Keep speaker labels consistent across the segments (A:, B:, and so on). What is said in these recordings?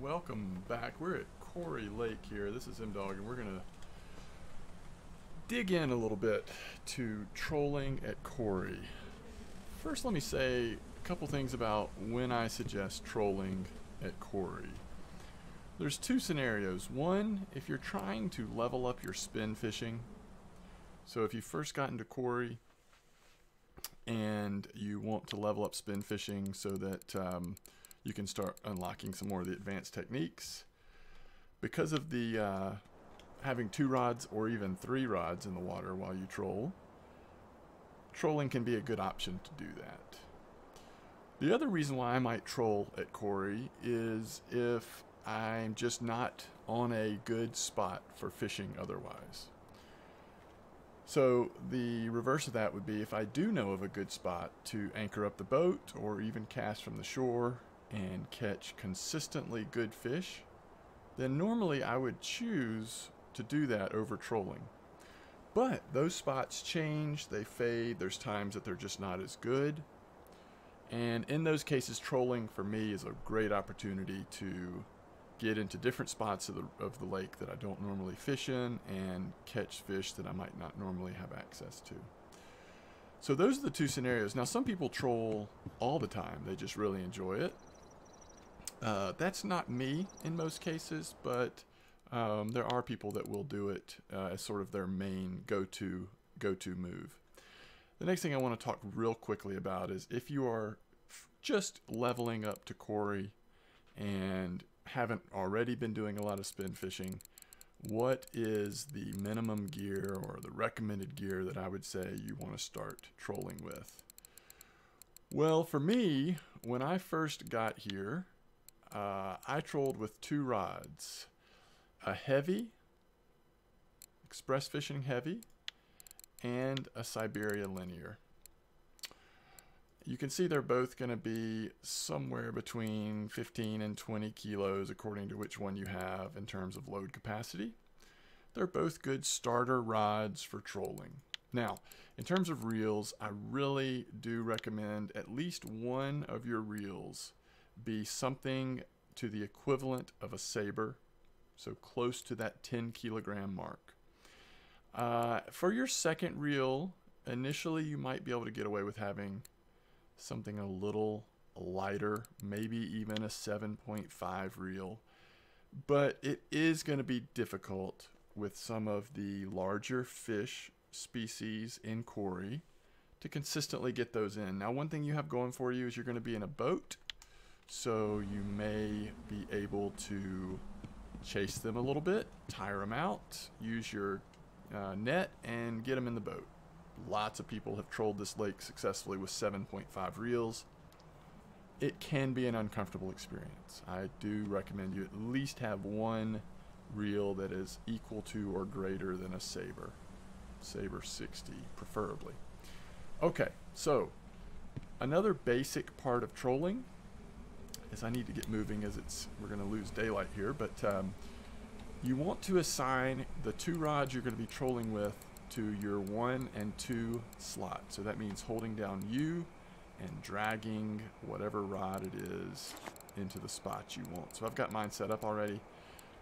A: welcome back. We're at Kuori Lake here. This is M-Dawg, and we're going to dig in a little bit to trolling at Kuori. First, let me say a couple things about when I suggest trolling at Kuori. There's two scenarios. One, if you're trying to level up your spin fishing, so if you first got into Kuori and you want to level up spin fishing so that um, you can start unlocking some more of the advanced techniques. Because of the uh, having two rods or even three rods in the water while you troll, trolling can be a good option to do that. The other reason why I might troll at Kuori is if I'm just not on a good spot for fishing otherwise. So the reverse of that would be if I do know of a good spot to anchor up the boat or even cast from the shore and catch consistently good fish, then normally I would choose to do that over trolling. But those spots change, they fade, there's times that they're just not as good. And in those cases, trolling for me is a great opportunity to get into different spots of the, of the lake that I don't normally fish in and catch fish that I might not normally have access to. So those are the two scenarios. Now, some people troll all the time. They just really enjoy it. Uh, that's not me in most cases, but um, there are people that will do it uh, as sort of their main go-to go-to move. The next thing I want to talk real quickly about is if you are just leveling up to Kuori and haven't already been doing a lot of spin fishing, what is the minimum gear or the recommended gear that I would say you want to start trolling with? Well, for me, when I first got here, uh, I trolled with two rods. A heavy, express fishing heavy, and a Siberia linear. You can see they're both going to be somewhere between 15 and 20 kilos according to which one you have in terms of load capacity. They're both good starter rods for trolling. Now, in terms of reels, I really do recommend at least one of your reels be something to the equivalent of a saber, so close to that 10 kilogram mark. Uh, for your second reel, initially you might be able to get away with having something a little lighter, maybe even a 7.5 reel, but it is going to be difficult with some of the larger fish species in Kuori to consistently get those in. Now, one thing you have going for you is you're going to be in a boat so you may be able to chase them a little bit, tire them out, use your uh, net, and get them in the boat. Lots of people have trolled this lake successfully with 7.5 reels. It can be an uncomfortable experience. I do recommend you at least have one reel that is equal to or greater than a Saber. Saber 60, preferably. Okay, so another basic part of trolling is I need to get moving as it's we're going to lose daylight here, but um, you want to assign the two rods you're going to be trolling with to your one and two slot. So that means holding down U and dragging whatever rod it is into the spot you want. So I've got mine set up already.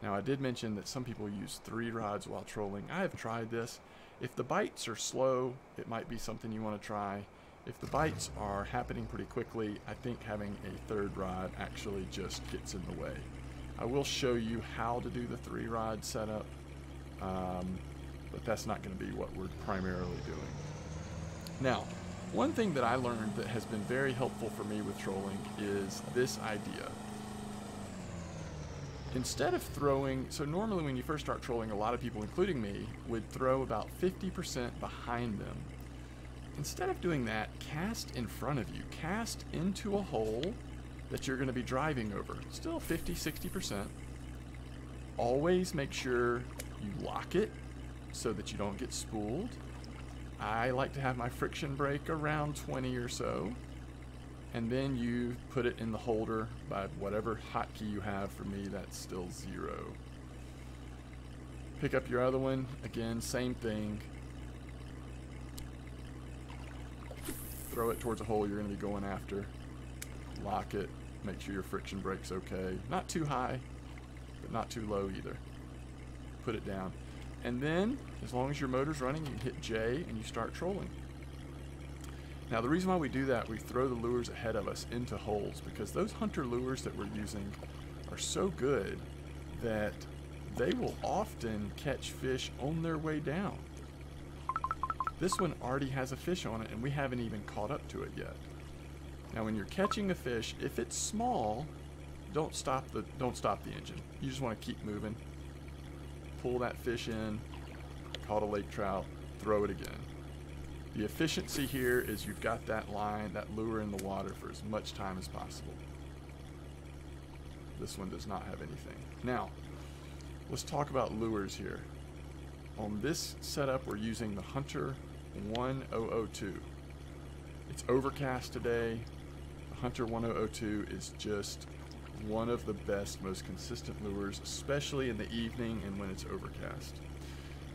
A: Now I did mention that some people use three rods while trolling. I have tried this. If the bites are slow, it might be something you want to try. If the bites are happening pretty quickly, I think having a third rod actually just gets in the way. I will show you how to do the three rod setup, um, but that's not going to be what we're primarily doing. Now, one thing that I learned that has been very helpful for me with trolling is this idea. Instead of throwing, so normally when you first start trolling, a lot of people, including me, would throw about 50% behind them Instead of doing that, cast in front of you. Cast into a hole that you're going to be driving over. Still 50, 60%. Always make sure you lock it so that you don't get spooled. I like to have my friction brake around 20 or so. And then you put it in the holder by whatever hotkey you have. For me, that's still zero. Pick up your other one. Again, same thing. Throw it towards a hole you're going to be going after. Lock it, Make sure your friction brake's okay. Not too high, but not too low either. Put it down. And then, as long as your motor's running, you hit J and you start trolling. Now the reason why we do that, we throw the lures ahead of us into holes because those hunter lures that we're using are so good that they will often catch fish on their way down. This one already has a fish on it and we haven't even caught up to it yet. Now when you're catching a fish, if it's small, don't stop the don't stop the engine. You just want to keep moving. Pull that fish in, caught a lake trout, throw it again. The efficiency here is you've got that line, that lure in the water for as much time as possible. This one does not have anything. Now, let's talk about lures here. On this setup, we're using the Hunter 1002. It's overcast today. Hunter 1002 is just one of the best, most consistent lures, especially in the evening and when it's overcast.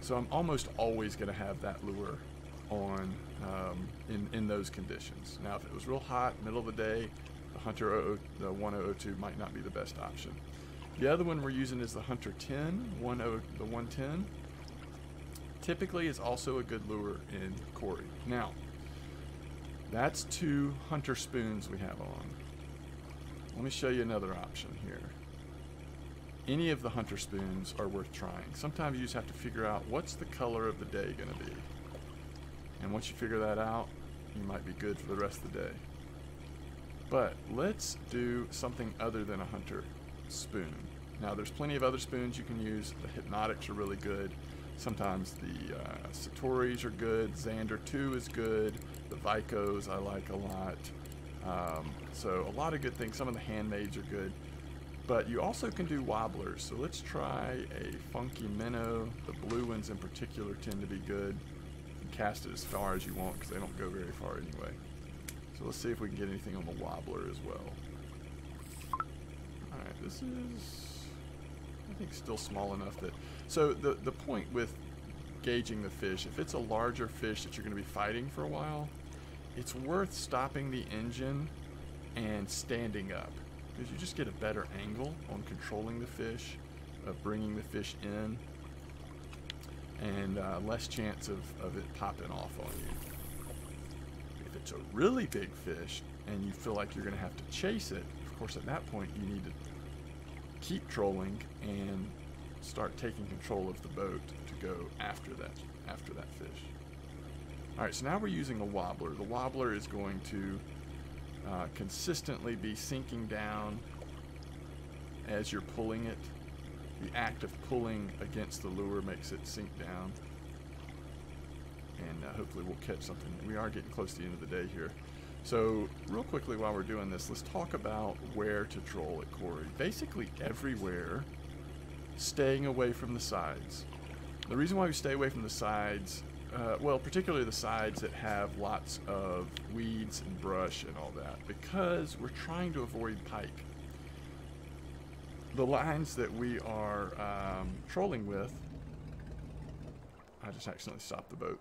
A: So I'm almost always going to have that lure on um, in, in those conditions. Now, if it was real hot, middle of the day, the Hunter 00, the 1002 might not be the best option. The other one we're using is the Hunter 10, 10 the 110. Typically, is also a good lure in Kuori. Now, that's two Hunter spoons we have on. Let me show you another option here. Any of the Hunter spoons are worth trying. Sometimes you just have to figure out what's the color of the day going to be. And once you figure that out, you might be good for the rest of the day. But let's do something other than a hunter spoon. Now there's plenty of other spoons you can use. The Hypnotics are really good. Sometimes the uh, Satoris are good. Xander 2 is good. The Vicos I like a lot. Um, so a lot of good things. Some of the handmaids are good. But you also can do wobblers. So let's try a funky minnow. The blue ones in particular tend to be good cast it as far as you want because they don't go very far anyway. So let's see if we can get anything on the wobbler as well. Alright, this is, I think, still small enough that... So the, the point with gauging the fish, if it's a larger fish that you're going to be fighting for a while, it's worth stopping the engine and standing up because you just get a better angle on controlling the fish, of bringing the fish in and uh, less chance of, of it popping off on you. If it's a really big fish and you feel like you're going to have to chase it, of course, at that point, you need to keep trolling and start taking control of the boat to go after that after that fish. All right, so now we're using a wobbler. The wobbler is going to uh, consistently be sinking down as you're pulling it the act of pulling against the lure makes it sink down. And uh, hopefully we'll catch something. We are getting close to the end of the day here. So real quickly while we're doing this, let's talk about where to troll at Kuori. Basically everywhere, staying away from the sides. The reason why we stay away from the sides, uh, well, particularly the sides that have lots of weeds and brush and all that, because we're trying to avoid pike the lines that we are um, trolling with, I just accidentally stopped the boat.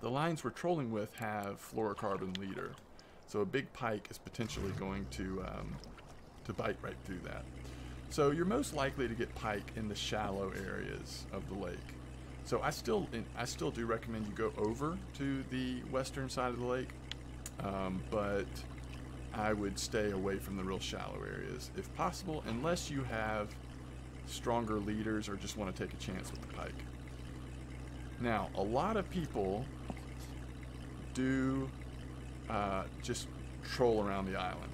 A: The lines we're trolling with have fluorocarbon leader, so a big pike is potentially going to um, to bite right through that. So you're most likely to get pike in the shallow areas of the lake. So I still I still do recommend you go over to the western side of the lake, um, but I would stay away from the real shallow areas if possible, unless you have stronger leaders or just want to take a chance with the pike. Now, a lot of people do uh, just troll around the island.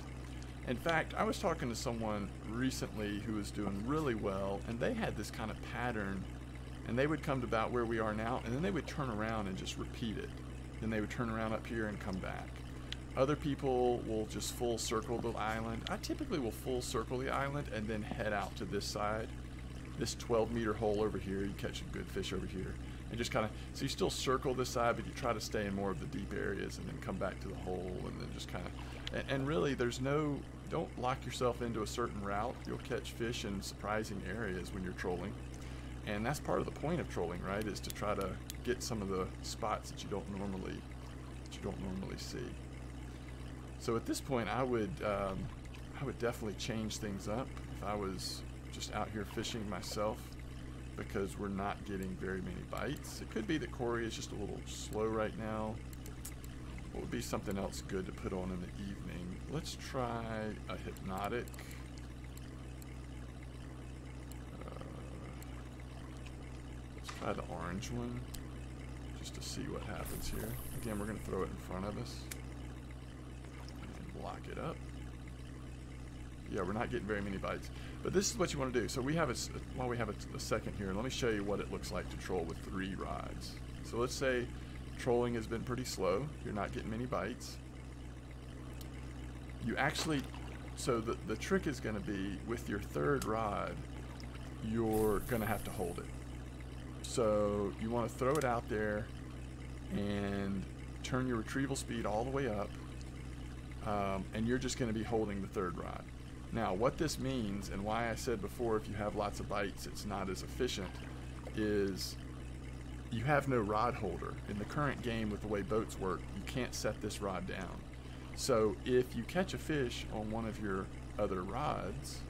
A: In fact, I was talking to someone recently who was doing really well, and they had this kind of pattern, and they would come to about where we are now, and then they would turn around and just repeat it. Then they would turn around up here and come back. Other people will just full circle the island. I typically will full circle the island and then head out to this side. This 12 meter hole over here, you catch some good fish over here. And just kind of, so you still circle this side, but you try to stay in more of the deep areas and then come back to the hole and then just kind of, and, and really there's no, don't lock yourself into a certain route. You'll catch fish in surprising areas when you're trolling. And that's part of the point of trolling, right? Is to try to get some of the spots that you don't normally, that you don't normally see. So at this point, I would um, I would definitely change things up if I was just out here fishing myself because we're not getting very many bites. It could be that Kuori is just a little slow right now. What would be something else good to put on in the evening? Let's try a hypnotic. Uh, let's try the orange one just to see what happens here. Again, we're going to throw it in front of us and lock it up. Yeah, we're not getting very many bites. But this is what you want to do. So we have a, while we have a, a second here, let me show you what it looks like to troll with three rods. So let's say trolling has been pretty slow. You're not getting many bites. You actually, so the, the trick is going to be with your third rod, you're going to have to hold it. So you want to throw it out there and turn your retrieval speed all the way up. Um, and you're just going to be holding the third rod. Now, what this means, and why I said before if you have lots of bites, it's not as efficient, is you have no rod holder. In the current game, with the way boats work, you can't set this rod down. So if you catch a fish on one of your other rods,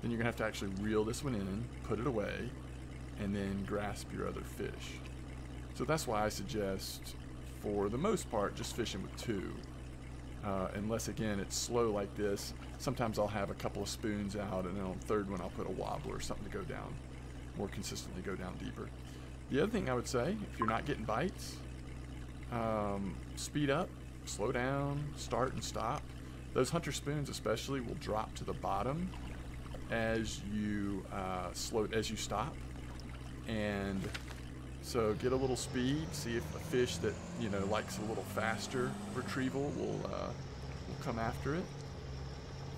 A: then you're going to have to actually reel this one in, put it away, and then grasp your other fish. So that's why I suggest, for the most part, just fishing with two. Uh, unless again it's slow like this. Sometimes I'll have a couple of spoons out, and then on the third one I'll put a wobbler or something to go down more consistently, go down deeper. The other thing I would say, if you're not getting bites, um, speed up, slow down, start and stop. Those hunter spoons especially will drop to the bottom as you uh, slow as you stop, and so get a little speed, see if a fish that you know likes a little faster retrieval will uh, will come after it,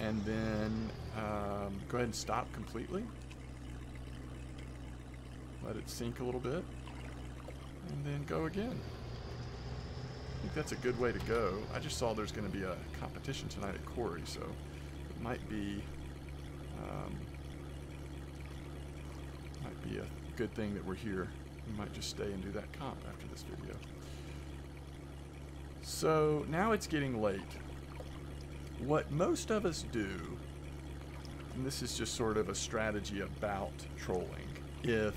A: and then um, go ahead and stop completely. Let it sink a little bit, and then go again. I think that's a good way to go. I just saw there's going to be a competition tonight at Kuori, so it might be um, might be a good thing that we're here we might just stay and do that comp after this video. So now it's getting late. What most of us do, and this is just sort of a strategy about trolling, if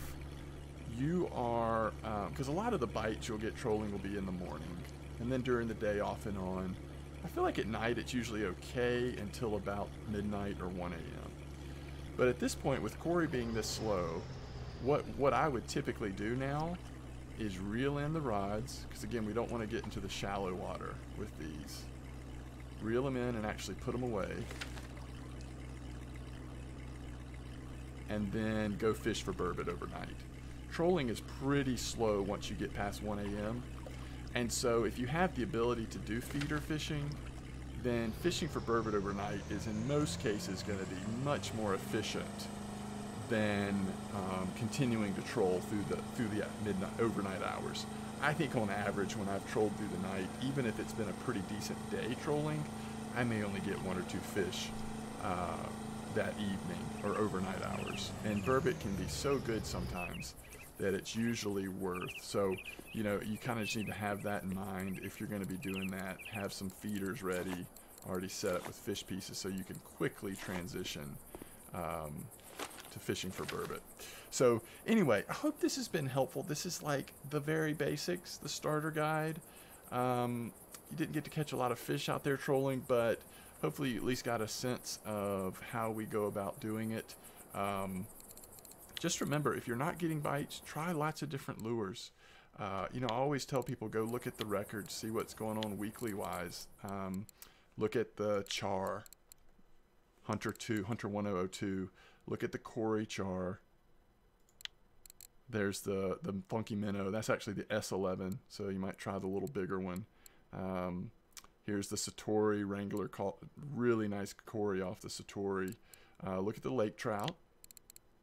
A: you are, because um, a lot of the bites you'll get trolling will be in the morning, and then during the day off and on. I feel like at night it's usually okay until about midnight or 1 a.m. But at this point, with Kuori being this slow, what what I would typically do now is reel in the rods because again we don't want to get into the shallow water with these reel them in and actually put them away. And then go fish for burbot overnight. Trolling is pretty slow once you get past 1 a.m and so if you have the ability to do feeder fishing then fishing for burbot overnight is in most cases going to be much more efficient than um, continuing to troll through the through the midnight overnight hours. I think on average, when I've trolled through the night, even if it's been a pretty decent day trolling, I may only get one or two fish uh, that evening or overnight hours. And burbot can be so good sometimes that it's usually worth. So, you know, you kind of just need to have that in mind if you're going to be doing that. Have some feeders ready, already set up with fish pieces so you can quickly transition um, to fishing for burbot. So anyway, I hope this has been helpful. This is like the very basics, the starter guide. Um, you didn't get to catch a lot of fish out there trolling, but hopefully you at least got a sense of how we go about doing it. Um, just remember, if you're not getting bites, try lots of different lures. Uh, you know, I always tell people go look at the records, see what's going on weekly wise. Um, look at the char, Hunter 2, Hunter 1002. Look at the core HR. There's the, the funky minnow. That's actually the S11, so you might try the little bigger one. Um, here's the Satori Wrangler, call, really nice Corey off the Satori. Uh, look at the lake trout,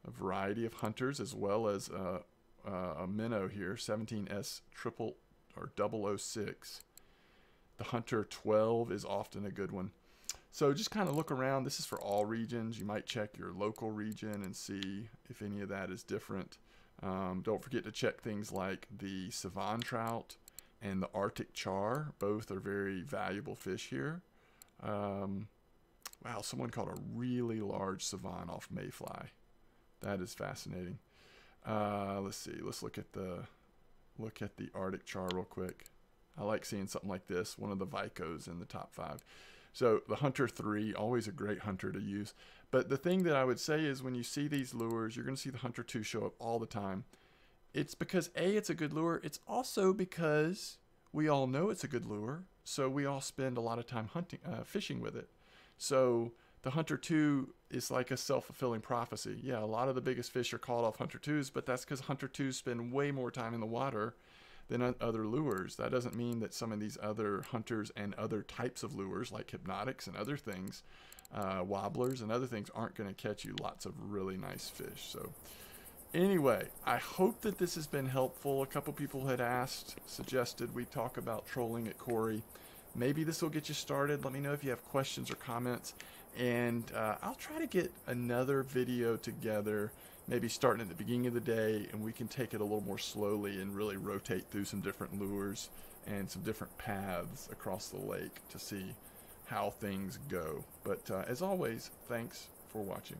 A: a variety of hunters, as well as uh, uh, a minnow here, 17S triple or 006. The Hunter 12 is often a good one. So just kind of look around. This is for all regions. You might check your local region and see if any of that is different. Um, don't forget to check things like the Sevan trout and the Arctic char. Both are very valuable fish here. Um, Wow, someone caught a really large Sevan off mayfly. That is fascinating. Uh, let's see. Let's look at the look at the Arctic char real quick. I like seeing something like this. One of the Vicos in the top five. So the Hunter 3, always a great hunter to use. But the thing that I would say is when you see these lures, you're going to see the Hunter 2 show up all the time. It's because A, it's a good lure. It's also because we all know it's a good lure. So we all spend a lot of time hunting, uh, fishing with it. So the Hunter 2 is like a self fulfilling prophecy. Yeah, a lot of the biggest fish are caught off Hunter 2s, but that's because Hunter 2s spend way more time in the water than other lures. That doesn't mean that some of these other hunters and other types of lures, like hypnotics and other things, uh, wobblers and other things, aren't going to catch you lots of really nice fish. So, anyway, I hope that this has been helpful. A couple people had asked, suggested we talk about trolling at Kuori. Maybe this will get you started. Let me know if you have questions or comments. And uh, I'll try to get another video together maybe starting at the beginning of the day and we can take it a little more slowly and really rotate through some different lures and some different paths across the lake to see how things go. But uh, as always, thanks for watching.